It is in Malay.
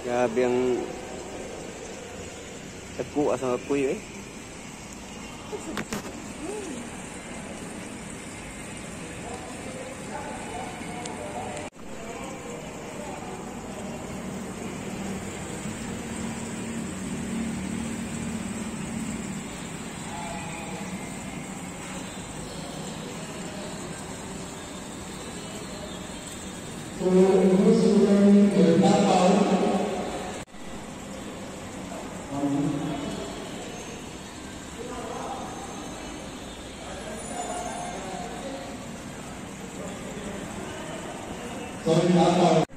Grabe ang Tagkuha sa kuyo eh. Tôi đã vào